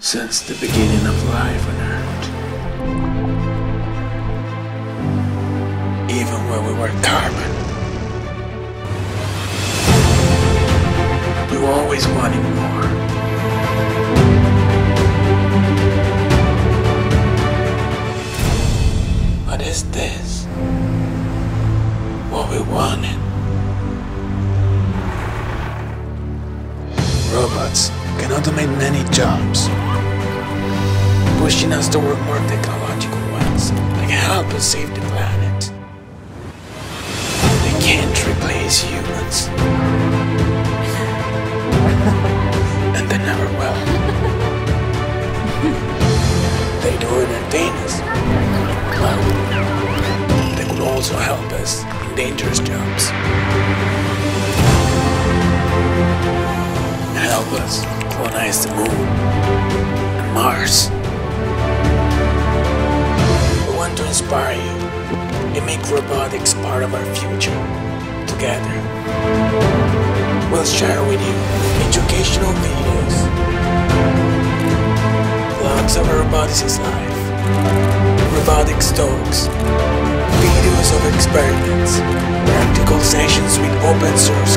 since the beginning of life on Earth. Even when we were carbon, we always wanting more. What is this? What we wanted? Robots can automate many jobs, pushing us toward more technological ones can help us save the planet. They can't replace humans. and they never will. they do entertain us. Well, they could also help us in dangerous jobs. help us colonize the moon and Mars. Make robotics part of our future together. We'll share with you educational videos, vlogs of robotics' life, robotics talks, videos of experiments, practical sessions with open source